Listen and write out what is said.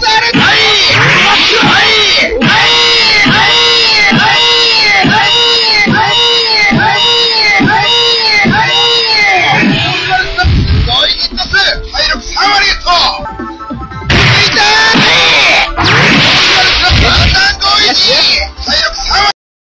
Saturday.